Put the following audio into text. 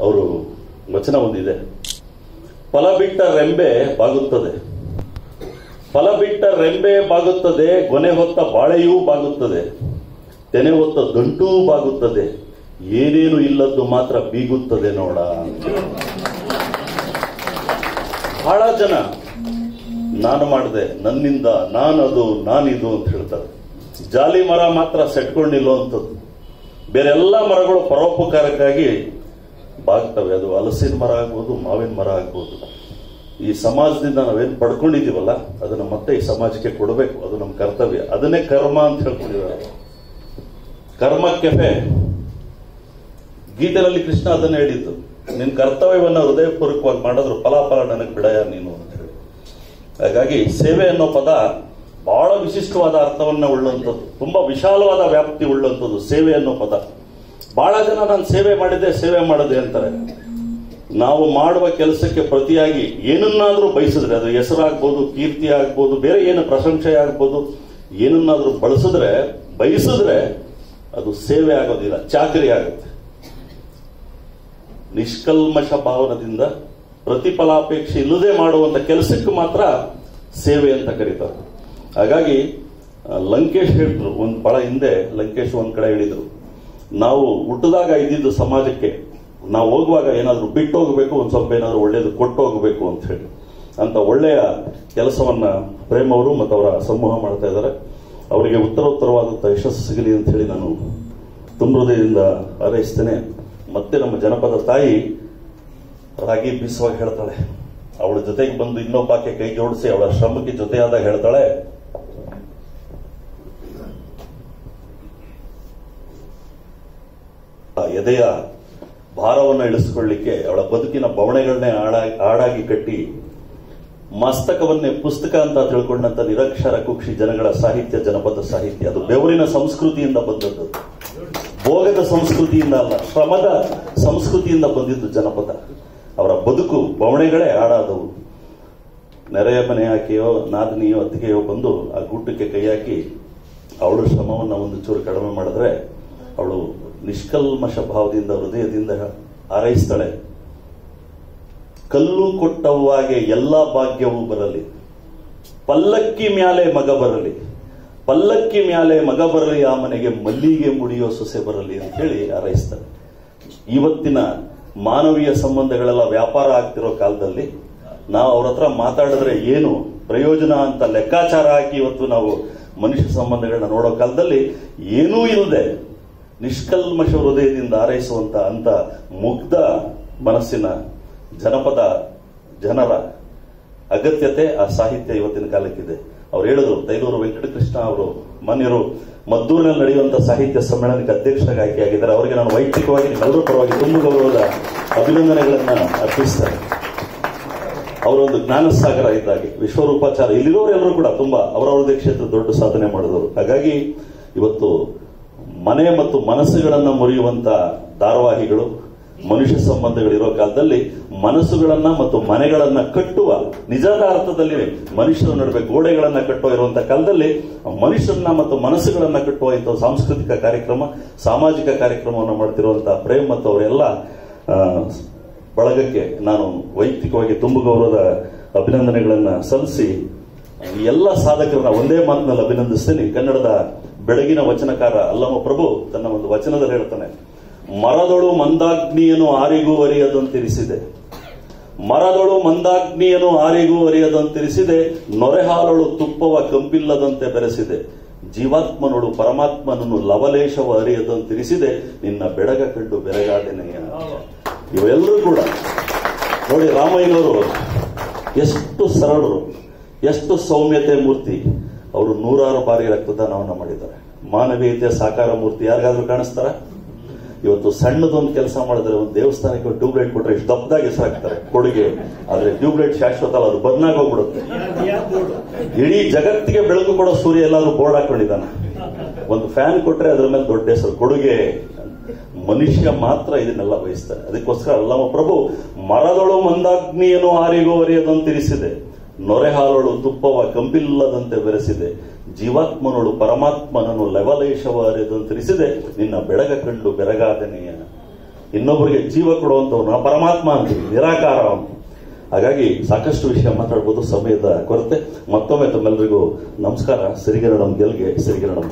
ಅವರು ವಚನ ಒಂದಿದೆ ಫಲ ಬಿಟ್ಟ ರೆಂಬೆ ಬಾಗುತ್ತದೆ. ಫಲ ಬಿಟ್ಟ ರೆಂಬೆ ಬಾಗುತ್ತದೆ, ಗೊನೆ ಹೊತ್ತ ಬಾಳೆಯೂ ಬಾಗುತ್ತದೆ. ತೆನೆ ಹೊತ್ತ ದಂಟೂ ಬಾಗುತ್ತದೆ. ಏನೇನು ಇಲ್ಲದ್ದು ಮಾತ್ರ ಬೀಗುತ್ತದೆ ನೋಡ. ಬಹಳ ಜನ ನಾನು ಮಾಡಿದೆ, ನನ್ನಿಂದ ನಾನದು, ನಾನಿದು ಅಂತ ಹೇಳ್ತಾರೆ. ಜಾಲಿ ಮರ ಮಾತ್ರ ಸೆಟ್ಕೊಂಡು ನಿಲ್ಲುವಂಥದ್ದು ಬೇರೆಲ್ಲ ಮರಗಳು ಪರೋಪಕಾರಕ್ಕಾಗಿ ಬಾಗ್ತವೆ, ಅದು ಹಲಸಿನ ಮರ ಆಗ್ಬೋದು, ಮಾವಿನ ಮರ ಆಗ್ಬೋದು. ಈ ಸಮಾಜದಿಂದ ನಾವೇನು ಪಡ್ಕೊಂಡಿದ್ದೀವಲ್ಲ, ಅದನ್ನು ಮತ್ತೆ ಈ ಸಮಾಜಕ್ಕೆ ಕೊಡಬೇಕು, ಅದು ನಮ್ಮ ಕರ್ತವ್ಯ. ಅದನ್ನೇ ಕರ್ಮ ಅಂತ ಹೇಳ್ಕೊಂಡಿದ್ದಾರೆ. ಕರ್ಮ ಕೆಫೆ. ಗೀತೆಯಲ್ಲಿ ಕೃಷ್ಣ ಅದನ್ನ ಹೇಳಿದ್ದು. ನಿನ್ನ ಕರ್ತವ್ಯವನ್ನು ಹೃದಯಪೂರ್ವಕವಾಗಿ ಮಾಡಿದ್ರು, ಫಲಾಫಲ ನನಗೆ ಬಿಡಯ ನೀನು ಅಂತ ಹೇಳಿ. ಹಾಗಾಗಿ ಸೇವೆ ಅನ್ನೋ ಪದ ಬಹಳ ವಿಶಿಷ್ಟವಾದ ಅರ್ಥವನ್ನ ಉಳ್ಳಂಥದ್ದು, ತುಂಬಾ ವಿಶಾಲವಾದ ವ್ಯಾಪ್ತಿ ಉಳ್ಳಂಥದ್ದು ಸೇವೆ ಅನ್ನೋ ಪದ. ಬಹಳ ಜನ ನಾನು ಸೇವೆ ಮಾಡಿದೆ ಸೇವೆ ಮಾಡಿದೆ ಅಂತಾರೆ. ನಾವು ಮಾಡುವ ಕೆಲಸಕ್ಕೆ ಪ್ರತಿಯಾಗಿ ಏನನ್ನಾದರೂ ಬಯಸಿದ್ರೆ, ಅದು ಹೆಸರಾಗ್ಬೋದು, ಕೀರ್ತಿ ಆಗ್ಬೋದು, ಬೇರೆ ಏನು ಪ್ರಶಂಸೆ ಆಗ್ಬೋದು, ಏನನ್ನಾದರೂ ಬಳಸಿದ್ರೆ, ಬಯಸಿದ್ರೆ ಅದು ಸೇವೆ ಆಗೋದಿಲ್ಲ, ಚಾಕರಿ ಆಗುತ್ತೆ. ನಿಷ್ಕಲ್ಮಶ ಭಾವನದಿಂದ ಪ್ರತಿಫಲಾಪೇಕ್ಷೆ ಇಲ್ಲದೆ ಮಾಡುವಂತ ಕೆಲಸಕ್ಕೆ ಮಾತ್ರ ಸೇವೆ ಅಂತ ಕರೀತಾರೆ. ಹಾಗಾಗಿ ಲಂಕೇಶ್ ಹೇಳಿದ್ರು, ಒಂದು ಬಹಳ ಹಿಂದೆ ಲಂಕೇಶ್ ಒಂದ್ ಕಡೆ ಹೇಳಿದ್ರು ನಾವು ಹುಟ್ಟಿದಾಗ ಇದ್ದಿದ್ದು ಸಮಾಜಕ್ಕೆ, ನಾವು ಹೋಗುವಾಗ ಏನಾದರೂ ಬಿಟ್ಟು ಹೋಗಬೇಕು, ಒಂದು ಸ್ವಲ್ಪ ಏನಾದರೂ ಒಳ್ಳೆಯದು ಕೊಟ್ಟು ಹೋಗಬೇಕು ಅಂತ ಹೇಳಿ. ಅಂತ ಒಳ್ಳೆಯ ಕೆಲಸವನ್ನ ಪ್ರೇಮ್ ಅವರು ಮತ್ತು ಅವರ ಸಮೂಹ ಮಾಡ್ತಾ ಇದ್ದಾರೆ. ಅವರಿಗೆ ಉತ್ತರೋತ್ತರವಾದಂಥ ಯಶಸ್ಸು ಸಿಗಲಿ ಅಂತ ಹೇಳಿ ನಾನು ತುಂಬ ಹೃದಯದಿಂದ ಹಾರೈಸ್ತೇನೆ. ಮತ್ತೆ ನಮ್ಮ ಜನಪದ ತಾಯಿ ರಾಗಿ ಬೀಸುವಾಗ ಹೇಳ್ತಾಳೆ. ಅವಳ ಜೊತೆಗೆ ಬಂದು ಇನ್ನೊಬ್ಬಾಕೆ ಕೈ ಜೋಡಿಸಿ ಅವಳ ಶ್ರಮಕ್ಕೆ ಜೊತೆಯಾದಾಗ ಹೇಳ್ತಾಳೆ ಎದೆಯ ಭಾರವನ್ನು ಇಳಿಸಿಕೊಳ್ಳಿಕ್ಕೆ ಅವಳ ಬದುಕಿನ ಬವಣೆಗಳನ್ನೇ ಆಡಾಗಿ ಕಟ್ಟಿ ಮಸ್ತಕವನ್ನೇ ಪುಸ್ತಕ ಅಂತ ತಿಳ್ಕೊಂಡಂತ ನಿರಕ್ಷರ ಕುಕ್ಷಿ ಜನಗಳ ಸಾಹಿತ್ಯ, ಜನಪದ ಸಾಹಿತ್ಯ. ಅದು ಬೆವರಿನ ಸಂಸ್ಕೃತಿಯಿಂದ ಬಂದದ್ದು. ಭೋಗದ ಸಂಸ್ಕೃತಿಯಿಂದ ಅಲ್ಲ, ಶ್ರಮದ ಸಂಸ್ಕೃತಿಯಿಂದ ಬಂದಿದ್ದು ಜನಪದ. ಅವರ ಬದುಕು, ಬವಣೆಗಳೇ ಹಾಡಾದವು ನೆರೆಯ ಮನೆ ಹಾಕಿಯೋ, ನಾದಿನಿಯೋ, ಅತ್ತಿಗೆಯೋ ಬಂದು ಆ ಗೂಟಕ್ಕೆ ಕೈ ಹಾಕಿ ಅವಳು ಶ್ರಮವನ್ನು ಒಂದು ಚೂರು ಕಡಿಮೆ ಮಾಡಿದ್ರೆ ಅವಳು ನಿಷ್ಕಲ್ಮಶ ಭಾವದಿಂದ ಹೃದಯದಿಂದ ಹಾರೈಸ್ತಾಳೆ. ಕಲ್ಲು ಕೊಟ್ಟವ್ವಾಗೆ ಎಲ್ಲ ಭಾಗ್ಯವೂ ಬರಲಿ. ಪಲ್ಲಕ್ಕಿ ಮ್ಯಾಲೆ ಮಗ ಬರಲಿ. ಪಲ್ಲಕ್ಕಿ ಮ್ಯಾಲೆ ಮಗ ಬರಲಿ, ಆ ಮನೆಗೆ ಮಲ್ಲಿಗೆ ಮುಡಿಯೋ ಸೊಸೆ ಬರಲಿ ಅಂತ ಹೇಳಿ ಹಾರೈಸ್ತಾರೆ ಇವತ್ತಿನ ಮಾನವೀಯ ಸಂಬಂಧಗಳೆಲ್ಲ ವ್ಯಾಪಾರ ಆಗ್ತಿರೋ ಕಾಲದಲ್ಲಿ ನಾವು ಅವ್ರ ಹತ್ರ ಮಾತಾಡಿದ್ರೆ ಏನು ಪ್ರಯೋಜನ ಅಂತ ಲೆಕ್ಕಾಚಾರ ಹಾಕಿ ಇವತ್ತು ನಾವು ಮನುಷ್ಯ ಸಂಬಂಧಗಳನ್ನ ನೋಡೋ ಕಾಲದಲ್ಲಿ ಏನೂ ಇಲ್ಲದೆ ನಿಷ್ಕಲ್ಮಶ ಹೃದಯದಿಂದ ಹಾರೈಸುವಂತ ಅಂತ ಮುಗ್ಧ ಮನಸ್ಸಿನ ಜನಪದ ಜನರ ಅಗತ್ಯತೆ ಆ ಸಾಹಿತ್ಯ ಇವತ್ತಿನ ಕಾಲಕ್ಕಿದೆ. ಅವ್ರು ಹೇಳಿದ್ರು, ತೈಲೂರು ವೆಂಕಟಕೃಷ್ಣ ಅವರು ಮನ್ಯರು ಮದ್ದೂರಿನಲ್ಲಿ ನಡೆಯುವಂತ ಸಾಹಿತ್ಯ ಸಮ್ಮೇಳನಕ್ಕೆ ಅಧ್ಯಕ್ಷರಾಗಿ ಆಯ್ಕೆಯಾಗಿದ್ದಾರೆ. ಅವರಿಗೆ ನಾನು ವೈಯಕ್ತಿಕವಾಗಿ ಎಲ್ಲರೂ ಪರವಾಗಿ ತುಂಬ ಗೌರವದ ಅಭಿನಂದನೆಗಳನ್ನ ಅರ್ಪಿಸ್ತಾರೆ. ಅವರೊಂದು ಜ್ಞಾನಸಾಗರ ಇದ್ದಾಗೆ, ವಿಶ್ವರೂಪಾಚಾರ ಇಲ್ಲಿರೋರೆಲ್ಲರೂ ಕೂಡ ತುಂಬಾ ಅವರವರದೇ ಕ್ಷೇತ್ರ ದೊಡ್ಡ ಸಾಧನೆ ಮಾಡಿದವರು. ಹಾಗಾಗಿ ಇವತ್ತು ಮನೆ ಮತ್ತು ಮನಸ್ಸುಗಳನ್ನು ಮುರಿಯುವಂತ ಧಾರಾವಾಹಿಗಳು, ಮನುಷ್ಯ ಸಂಬಂಧಗಳಿರೋ ಕಾಲದಲ್ಲಿ ಮನಸ್ಸುಗಳನ್ನ ಮತ್ತು ಮನೆಗಳನ್ನ ಕಟ್ಟುವ ನಿಜದ ಅರ್ಥದಲ್ಲಿ ಮನುಷ್ಯರ ನಡುವೆ ಗೋಡೆಗಳನ್ನ ಕಟ್ಟುವ ಇರುವಂತ ಕಾಲದಲ್ಲಿ ಮನುಷ್ಯರನ್ನ ಮತ್ತು ಮನಸ್ಸುಗಳನ್ನ ಕಟ್ಟುವ ಇಂಥ ಸಾಂಸ್ಕೃತಿಕ ಕಾರ್ಯಕ್ರಮ, ಸಾಮಾಜಿಕ ಕಾರ್ಯಕ್ರಮವನ್ನು ಮಾಡ್ತಿರುವಂತಹ ಪ್ರೇಮ್ ಮತ್ತು ಅವರೆಲ್ಲ ಬಳಗಕ್ಕೆ ನಾನು ವೈಯಕ್ತಿಕವಾಗಿ ತುಂಬ ಗೌರವದ ಅಭಿನಂದನೆಗಳನ್ನ ಸಲ್ಲಿಸಿ ಎಲ್ಲ ಸಾಧಕರನ್ನ ಒಂದೇ ಮಾತಿನಲ್ಲಿ ಅಭಿನಂದಿಸ್ತೇನೆ. ಕನ್ನಡದ ಬೆಳಗಿನ ವಚನಕಾರ ಅಲ್ಲಮ ಪ್ರಭು ತನ್ನ ಒಂದು ವಚನದಲ್ಲಿ ಹೇಳ್ತಾನೆ, ಮರದೊಳು ಮಂದಾಗ್ನಿಯನ್ನು ಆರಿಗೂ ಅರಿಯದಂತಿರಿಸಿದೆ. ಮರದೊಳು ಮಂದಾಗ್ನಿಯನ್ನು ಆರಿಗೂ ಅರಿಯದಂತಿರಿಸಿದೆ. ನೊರೆಹಾಲೊಳು ತುಪ್ಪವ ಕಂಪಿಲ್ಲದಂತೆ ಬೆರೆಸಿದೆ. ಜೀವಾತ್ಮನೊಳು ಪರಮಾತ್ಮನನ್ನು ಲವಲೇಶವ ಅರಿಯದಂತಿರಿಸಿದೆ. ನಿನ್ನ ಬೆಡಗ ಕಂಡು ಬೆರಗಾದೆನೆಯ ಇವೆಲ್ಲರೂ ಕೂಡ ನೋಡಿ ರಾಮಯ್ಯನವರು ಎಷ್ಟು ಸರಳರು. ಎಷ್ಟು ಸೌಮ್ಯತೆ ಮೂರ್ತಿ. ಅವರು ನೂರಾರು ಬಾರಿ ರಕ್ತದಾನವನ್ನು ಮಾಡಿದ್ದಾರೆ. ಮಾನವೀಯತೆಯ ಸಾಕಾರ ಮೂರ್ತಿ ಯಾರಿಗಾದ್ರೂ ಕಾಣಿಸ್ತಾರ? ಇವತ್ತು ಸಣ್ಣದೊಂದು ಕೆಲಸ ಮಾಡಿದ್ರೆ ಒಂದು ದೇವಸ್ಥಾನಕ್ಕೆ ಟ್ಯೂಬ್ ಲೈಟ್ ಕೊಟ್ರೆ ಇಷ್ಟು ದಪ್ಪದಾಗಿ ಹೆಸರಾಗ್ತಾರೆ. ಕೊಡುಗೆ. ಆದ್ರೆ ಟ್ಯೂಬ್ ಲೈಟ್ ಶಾಶ್ವತ ಅಲ್ಲ, ಅದು ಬದನಾಗ ಹೋಗ್ಬಿಡುತ್ತೆ. ಇಡೀ ಜಗತ್ತಿಗೆ ಬೆಳಕು ಕೊಡೋ ಸೂರ್ಯ ಎಲ್ಲಾದ್ರೂ ಬೋರ್ಡ್ ಹಾಕೊಂಡಿದ್ದಾನೆ? ಒಂದು ಫ್ಯಾನ್ ಕೊಟ್ರೆ ಅದ್ರ ಮೇಲೆ ದೊಡ್ಡ ಹೆಸರು, ಕೊಡುಗೆ. ಮನುಷ್ಯ ಮಾತ್ರ ಇದನ್ನೆಲ್ಲ ಬಯಸ್ತಾರೆ. ಅದಕ್ಕೋಸ್ಕರ ಅಲ್ಲಮ್ಮ ಪ್ರಭು, ಮರದೊಳು ಮಂದಾಗ್ನಿಯನ್ನು ಆರಿಗೂ ಅರಿಯದಂತಿರಿಸಿದೆ. ನೊರೆ ಹಾಲೊಳು ತುಪ್ಪವ ಕಂಪಿಲ್ಲದಂತೆ ಬೆರೆಸಿದೆ. ಜೀವಾತ್ಮನೊಳು ಪರಮಾತ್ಮನನ್ನು ಲವಲೇಶವ ತಿಳಿಸಿದೆ. ನಿನ್ನ ಬೆಳಗ ಕಂಡು ಬೆರಗಾದನೆಯ. ಇನ್ನೊಬ್ಬರಿಗೆ ಜೀವ ಕೊಡುವಂಥವ್ರು ನಾವು ಪರಮಾತ್ಮ ಅಂತೀವಿ ನಿರಾಕಾರ ಅವನು. ಹಾಗಾಗಿ ಸಾಕಷ್ಟು ವಿಷಯ ಮಾತಾಡ್ಬೋದು. ಸಮಯದ ಕೊರತೆ. ಮತ್ತೊಮ್ಮೆ ತಮ್ಮೆಲ್ಲರಿಗೂ ನಮಸ್ಕಾರ. ಸಿರಿಗನ್ನಡಂ ಗೆಲ್ಗೆ ಸಿರಿಗನ್ನಡಂ